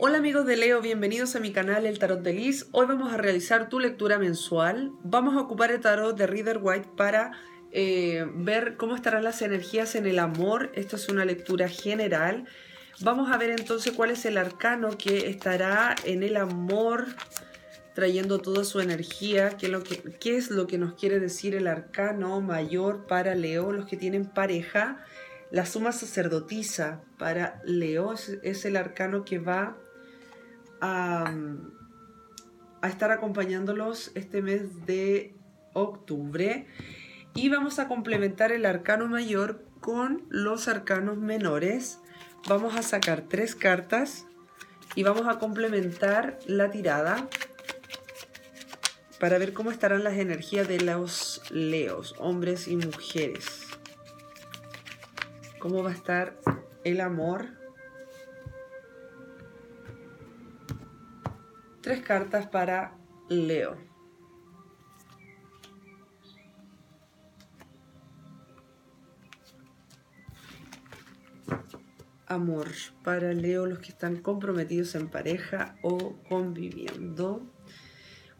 Hola amigos de Leo, bienvenidos a mi canal El Tarot de Liz. Hoy vamos a realizar tu lectura mensual. Vamos a ocupar el tarot de Reader White para eh, ver cómo estarán las energías en el amor. Esto es una lectura general. Vamos a ver entonces cuál es el arcano que estará en el amor trayendo toda su energía, qué, es lo que nos quiere decir el arcano mayor para Leo, los que tienen pareja. La suma sacerdotisa para Leo es el arcano que va a, estar acompañándolos este mes de octubre y vamos a complementar el arcano mayor con los arcanos menores. Vamos a sacar tres cartas y vamos a complementar la tirada para ver cómo estarán las energías de los leos, hombres y mujeres. Cómo va a estar el amor Tres cartas para Leo. Amor para Leo, los que están comprometidos en pareja o conviviendo.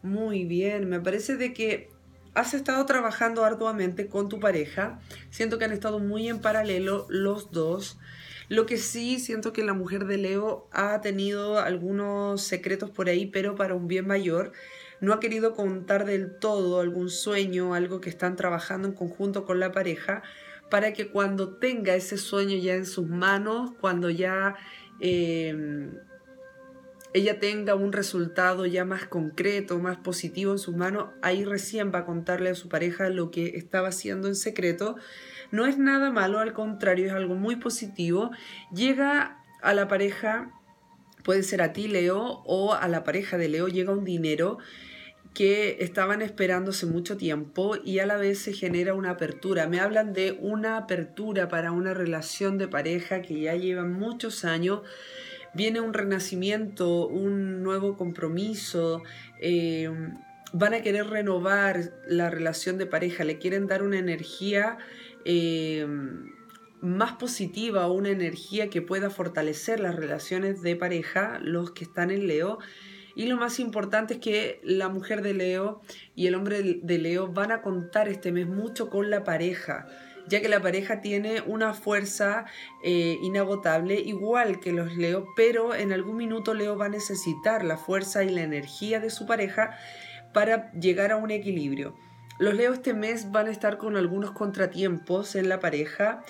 Muy bien, me parece de que has estado trabajando arduamente con tu pareja. Siento que han estado muy en paralelo los dos. Lo que sí siento que la mujer de Leo ha tenido algunos secretos por ahí, pero para un bien mayor. No ha querido contar del todo algún sueño, algo que están trabajando en conjunto con la pareja, para que cuando tenga ese sueño ya en sus manos, cuando ya eh, ella tenga un resultado ya más concreto, más positivo en sus manos, ahí recién va a contarle a su pareja lo que estaba haciendo en secreto no es nada malo, al contrario, es algo muy positivo. Llega a la pareja, puede ser a ti, Leo, o a la pareja de Leo, llega un dinero que estaban esperando hace mucho tiempo y a la vez se genera una apertura. Me hablan de una apertura para una relación de pareja que ya lleva muchos años. Viene un renacimiento, un nuevo compromiso. Eh, van a querer renovar la relación de pareja, le quieren dar una energía eh, más positiva o una energía que pueda fortalecer las relaciones de pareja, los que están en Leo. Y lo más importante es que la mujer de Leo y el hombre de Leo van a contar este mes mucho con la pareja, ya que la pareja tiene una fuerza eh, inagotable, igual que los Leo, pero en algún minuto Leo va a necesitar la fuerza y la energía de su pareja para llegar a un equilibrio. Los Leo este mes van a estar con algunos contratiempos en la pareja,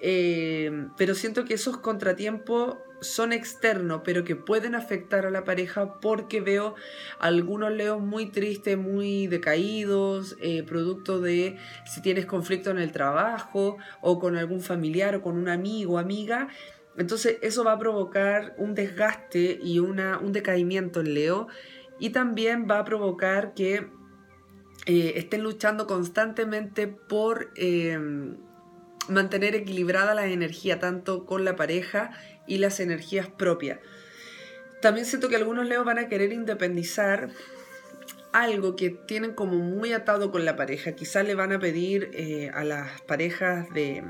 eh, pero siento que esos contratiempos son externos, pero que pueden afectar a la pareja porque veo algunos leos muy tristes, muy decaídos, eh, producto de si tienes conflicto en el trabajo o con algún familiar o con un amigo o amiga. Entonces eso va a provocar un desgaste y una, un decaimiento en Leo y también va a provocar que eh, estén luchando constantemente por eh, mantener equilibrada la energía, tanto con la pareja y las energías propias. También siento que algunos leos van a querer independizar algo que tienen como muy atado con la pareja. Quizás le van a pedir eh, a las parejas de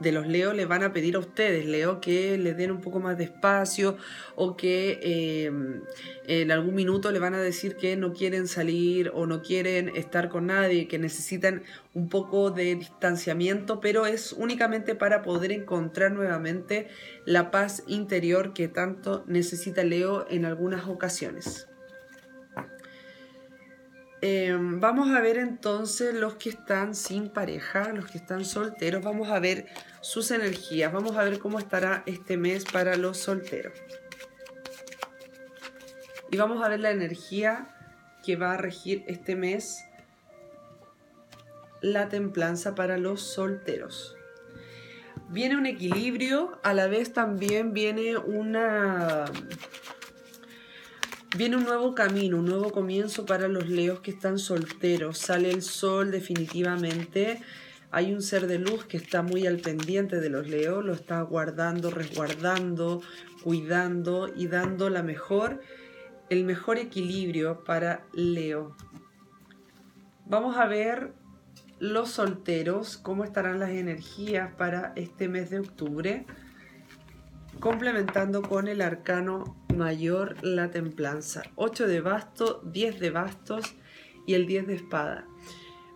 de los Leo le van a pedir a ustedes, Leo, que le den un poco más de espacio o que em, en algún minuto le van a decir que no quieren salir o no quieren estar con nadie, que necesitan un poco de distanciamiento, pero es únicamente para poder encontrar nuevamente la paz interior que tanto necesita Leo en algunas ocasiones. Em, vamos a ver entonces los que están sin pareja, los que están solteros. Vamos a ver sus energías. Vamos a ver cómo estará este mes para los solteros. Y vamos a ver la energía que va a regir este mes la templanza para los solteros. Viene un equilibrio, a la vez también viene una Viene un nuevo camino, un nuevo comienzo para los leos que están solteros. Sale el sol definitivamente. Hay un ser de luz que está muy al pendiente de los leos, lo está guardando, resguardando, cuidando y dando la mejor, el mejor equilibrio para Leo. Vamos a ver los solteros, cómo estarán las energías para este mes de octubre, complementando con el arcano mayor la templanza. 8 de bastos, 10 de bastos y el 10 de espada.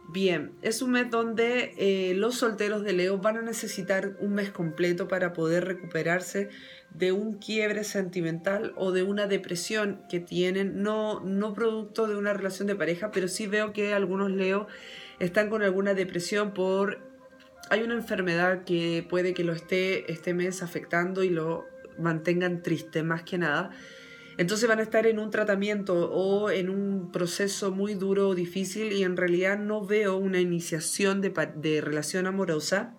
Bien, es un mes donde eh, los solteros de Leo van a necesitar un mes completo para poder recuperarse de un quiebre sentimental o de una depresión que tienen, no, no producto de una relación de pareja, pero sí veo que algunos Leo están con alguna depresión por... Hay una enfermedad que puede que lo esté este mes afectando y lo mantengan triste más que nada. Entonces van a estar en un tratamiento o en un proceso muy duro o difícil y en realidad no veo una iniciación de, relación amorosa,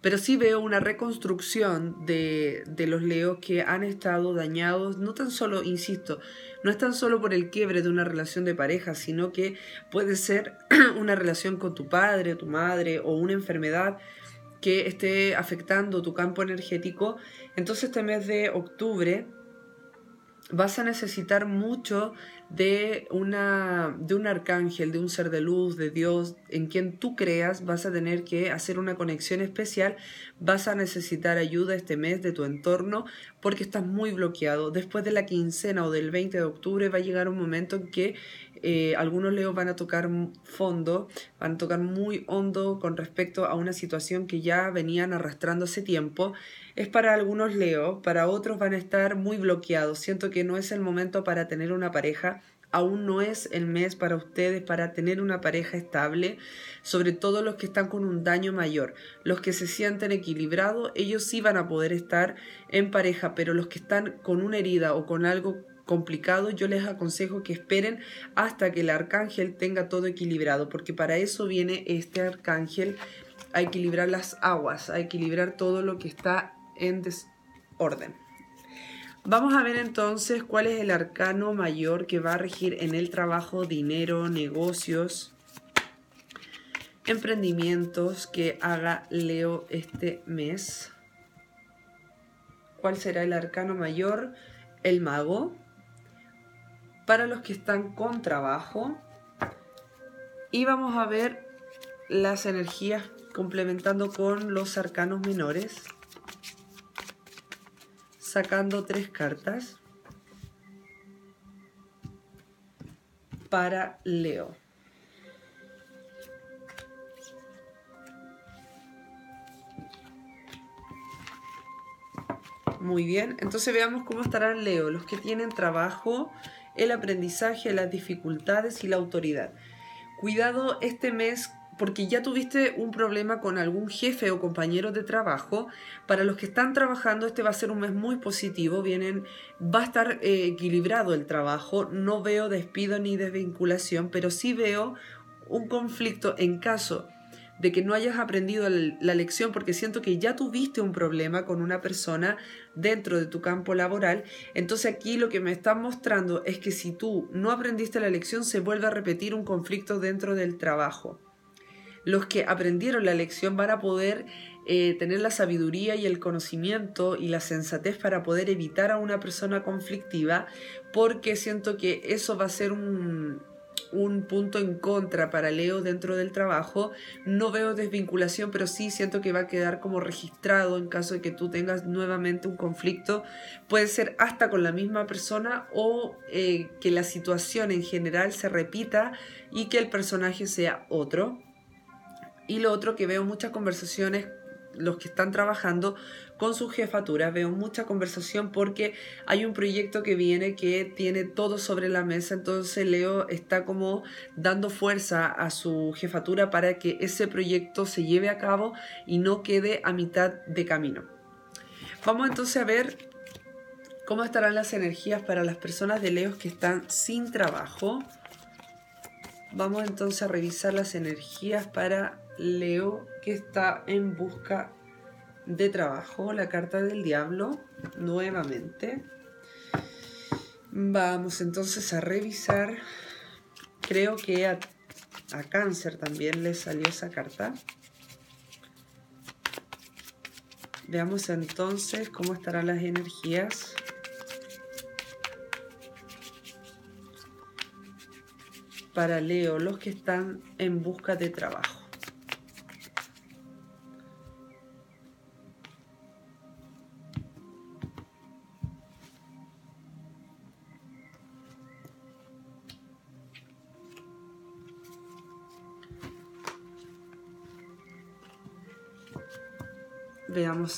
pero sí veo una reconstrucción de, de los leos que han estado dañados, no tan solo, insisto, no es tan solo por el quiebre de una relación de pareja, sino que puede ser una relación con tu padre, tu madre o una enfermedad que esté afectando tu campo energético. Entonces este mes de octubre vas a necesitar mucho de, una, de un arcángel, de un ser de luz, de Dios, en quien tú creas, vas a tener que hacer una conexión especial, vas a necesitar ayuda este mes de tu entorno porque estás muy bloqueado. Después de la quincena o del 20 de octubre va a llegar un momento en que eh, algunos leos van a tocar fondo, van a tocar muy hondo con respecto a una situación que ya venían arrastrando hace tiempo. Es para algunos leos, para otros van a estar muy bloqueados. Siento que no es el momento para tener una pareja, aún no es el mes para ustedes para tener una pareja estable, sobre todo los que están con un daño mayor. Los que se sienten equilibrados, ellos sí van a poder estar en pareja, pero los que están con una herida o con algo complicado, yo les aconsejo que esperen hasta que el arcángel tenga todo equilibrado, porque para eso viene este arcángel a equilibrar las aguas, a equilibrar todo lo que está en desorden. Vamos a ver entonces cuál es el arcano mayor que va a regir en el trabajo, dinero, negocios, emprendimientos que haga Leo este mes. ¿Cuál será el arcano mayor? El mago para los que están con trabajo. Y vamos a ver las energías complementando con los arcanos menores. Sacando tres cartas para Leo. Muy bien, entonces veamos cómo estarán Leo, los que tienen trabajo el aprendizaje, las dificultades y la autoridad. Cuidado este mes porque ya tuviste un problema con algún jefe o compañero de trabajo. Para los que están trabajando, este va a ser un mes muy positivo. Vienen, va a estar eh, equilibrado el trabajo. No veo despido ni desvinculación, pero sí veo un conflicto en caso de que no hayas aprendido la lección porque siento que ya tuviste un problema con una persona dentro de tu campo laboral. Entonces aquí lo que me están mostrando es que si tú no aprendiste la lección se vuelve a repetir un conflicto dentro del trabajo. Los que aprendieron la lección van a poder eh, tener la sabiduría y el conocimiento y la sensatez para poder evitar a una persona conflictiva porque siento que eso va a ser un, un punto en contra para Leo dentro del trabajo. No veo desvinculación, pero sí siento que va a quedar como registrado en caso de que tú tengas nuevamente un conflicto. Puede ser hasta con la misma persona o eh, que la situación en general se repita y que el personaje sea otro. Y lo otro que veo muchas conversaciones los que están trabajando con su jefatura. Veo mucha conversación porque hay un proyecto que viene que tiene todo sobre la mesa, entonces Leo está como dando fuerza a su jefatura para que ese proyecto se lleve a cabo y no quede a mitad de camino. Vamos entonces a ver cómo estarán las energías para las personas de Leo que están sin trabajo. Vamos entonces a revisar las energías para Leo que está en busca de trabajo, la carta del diablo, nuevamente. Vamos entonces a revisar. Creo que a, a cáncer también le salió esa carta. Veamos entonces cómo estarán las energías. Para Leo, los que están en busca de trabajo.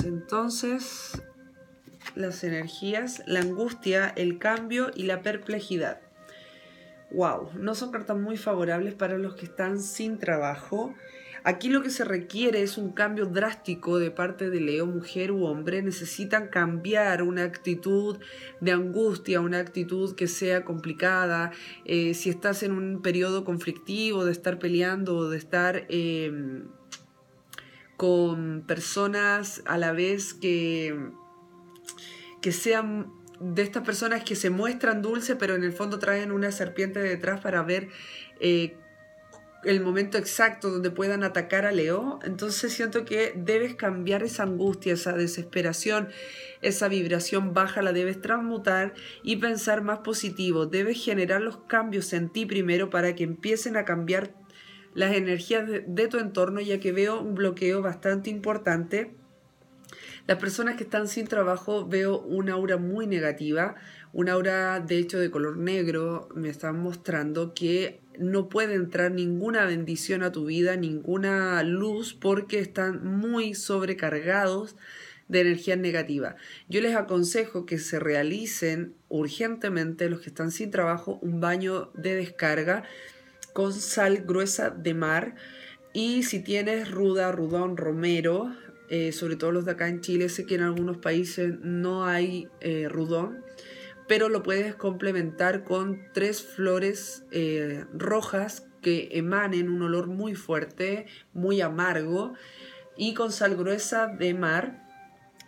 Entonces las energías, la angustia, el cambio y la perplejidad. Wow, no son cartas muy favorables para los que están sin trabajo. Aquí lo que se requiere es un cambio drástico de parte de Leo, mujer u hombre. Necesitan cambiar una actitud de angustia, una actitud que sea complicada. Eh, si estás en un periodo conflictivo de estar peleando de estar em, con personas a la vez que, que sean de estas personas que se muestran dulces, pero en el fondo traen una serpiente detrás para ver eh, el momento exacto donde puedan atacar a Leo. Entonces siento que debes cambiar esa angustia, esa desesperación, esa vibración baja, la debes transmutar y pensar más positivo. Debes generar los cambios en ti primero para que empiecen a cambiar las energías de, tu entorno, ya que veo un bloqueo bastante importante las personas que están sin trabajo veo una aura muy negativa, una aura de hecho de color negro, me están mostrando que no puede entrar ninguna bendición a tu vida, ninguna luz, porque están muy sobrecargados de energía negativa. Yo les aconsejo que se realicen urgentemente los que están sin trabajo un baño de descarga con sal gruesa de mar y si tienes ruda, rudón, romero, eh, sobre todo los de acá en Chile. Sé que en algunos países no hay eh, rudón, pero lo puedes complementar con tres flores eh, rojas que emanen un olor muy fuerte, muy amargo, y con sal gruesa de mar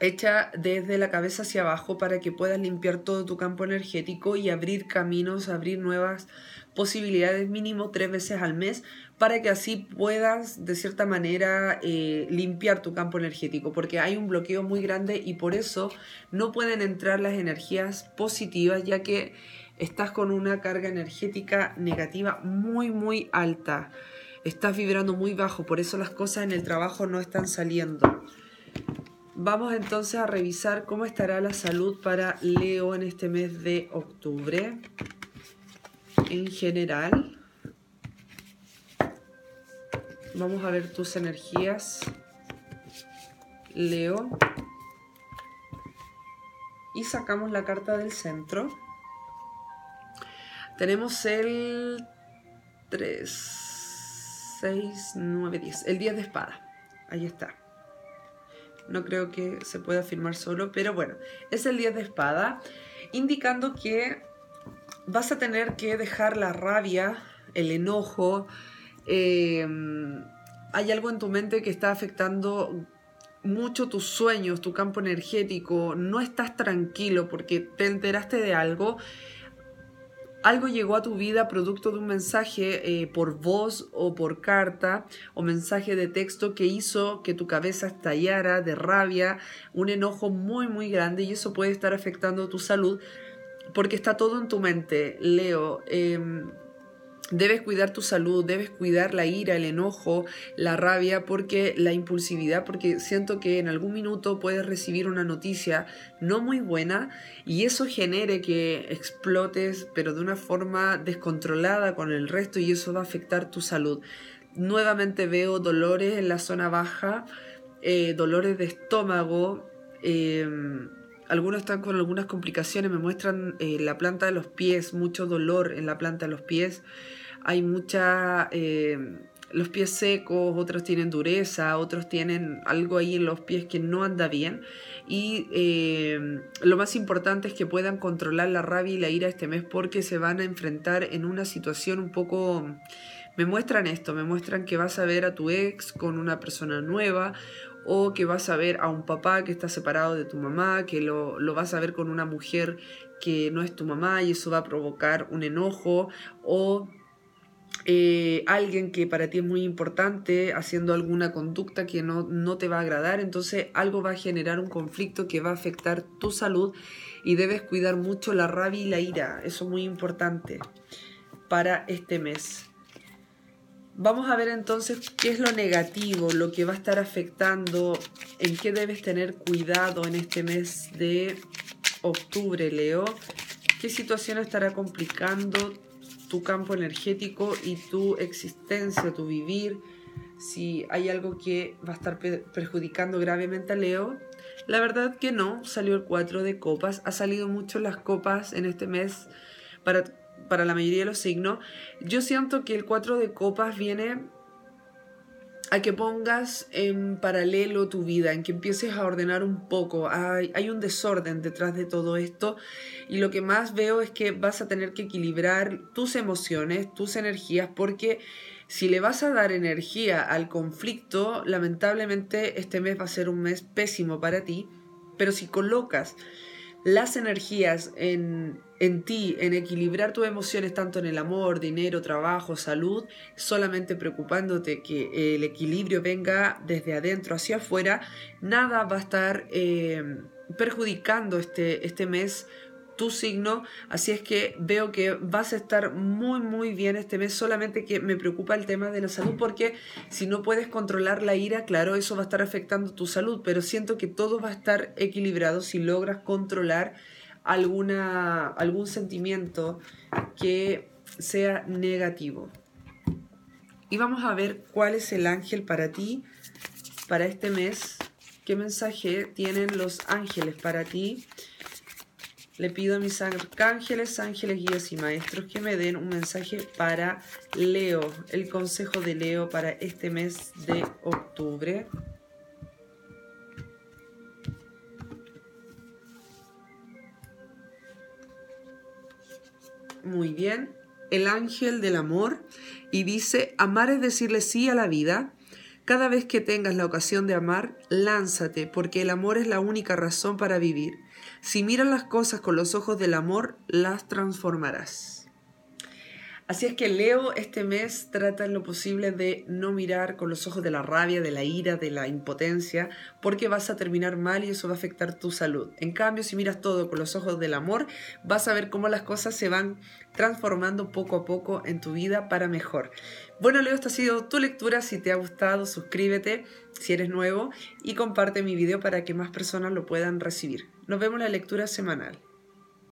hecha desde la cabeza hacia abajo para que puedas limpiar todo tu campo energético y abrir caminos, abrir nuevas posibilidades mínimo tres veces al mes para que así puedas de cierta manera eh, limpiar tu campo energético porque hay un bloqueo muy grande y por eso no pueden entrar las energías positivas ya que estás con una carga energética negativa muy muy alta. Estás vibrando muy bajo por eso las cosas en el trabajo no están saliendo Vamos entonces a revisar cómo estará la salud para Leo en este mes de octubre en general. Vamos a ver tus energías, Leo. Y sacamos la carta del centro. Tenemos el 3, 6, 9, 10. El 10 de espada. Ahí está. No creo que se pueda firmar solo, pero bueno, es el 10 de espada, indicando que vas a tener que dejar la rabia, el enojo. Em, hay algo en tu mente que está afectando mucho tus sueños, tu campo energético. No estás tranquilo porque te enteraste de algo. Algo llegó a tu vida producto de un mensaje eh, por voz o por carta o mensaje de texto que hizo que tu cabeza estallara de rabia, un enojo muy muy grande y eso puede estar afectando tu salud porque está todo en tu mente, Leo. Em, debes cuidar tu salud, debes cuidar la ira, el enojo, la rabia, porque la impulsividad, porque siento que en algún minuto puedes recibir una noticia no muy buena y eso genere que explotes, pero de una forma descontrolada con el resto y eso va a afectar tu salud. Nuevamente veo dolores en la zona baja, eh, dolores de estómago. Em, algunos están con algunas complicaciones, me muestran eh, la planta de los pies, mucho dolor en la planta de los pies. Hay mucha... Eh, los pies secos, otros tienen dureza, otros tienen algo ahí en los pies que no anda bien. Y eh, lo más importante es que puedan controlar la rabia y la ira este mes porque se van a enfrentar en una situación un poco... Me muestran esto, me muestran que vas a ver a tu ex con una persona nueva o que vas a ver a un papá que está separado de tu mamá, que lo, vas a ver con una mujer que no es tu mamá y eso va a provocar un enojo, o eh, alguien que para ti es muy importante haciendo alguna conducta que no, no te va a agradar, entonces algo va a generar un conflicto que va a afectar tu salud y debes cuidar mucho la rabia y la ira, eso es muy importante para este mes. Vamos a ver entonces qué es lo negativo, lo que va a estar afectando, en qué debes tener cuidado en este mes de octubre, Leo. ¿Qué situación estará complicando tu campo energético y tu existencia, tu vivir? si hay algo que va a estar perjudicando gravemente a Leo. La verdad que no, salió el 4 de copas, ha salido mucho las copas en este mes para, para la mayoría de los signos. Yo siento que el 4 de copas viene a que pongas en paralelo tu vida, en que empieces a ordenar un poco. Hay, hay, un desorden detrás de todo esto y lo que más veo es que vas a tener que equilibrar tus emociones, tus energías, porque si le vas a dar energía al conflicto, lamentablemente este mes va a ser un mes pésimo para ti, pero si colocas las energías en, en ti, en equilibrar tus emociones tanto en el amor, dinero, trabajo, salud, solamente preocupándote que el equilibrio venga desde adentro hacia afuera, nada va a estar eh, perjudicando este, este mes tu signo, así es que veo que vas a estar muy muy bien este mes, solamente que me preocupa el tema de la salud porque si no puedes controlar la ira, claro, eso va a estar afectando tu salud, pero siento que todo va a estar equilibrado si logras controlar alguna, algún sentimiento que sea negativo. Y vamos a ver cuál es el ángel para ti, para este mes, qué mensaje tienen los ángeles para ti. Le pido a mis arcángeles, ángeles, guías y maestros que me den un mensaje para Leo, el consejo de Leo para este mes de octubre. Muy bien. El ángel del amor y dice, amar es decirle sí a la vida. Cada vez que tengas la ocasión de amar, lánzate, porque el amor es la única razón para vivir. Si miras las cosas con los ojos del amor, las transformarás. Así es que Leo este mes trata en lo posible de no mirar con los ojos de la rabia, de la ira, de la impotencia, porque vas a terminar mal y eso va a afectar tu salud. En cambio, si miras todo con los ojos del amor, vas a ver cómo las cosas se van transformando poco a poco en tu vida para mejor. Bueno, Leo, esta ha sido tu lectura. Si te ha gustado, suscríbete si eres nuevo y comparte mi video para que más personas lo puedan recibir. Nos vemos en la lectura semanal.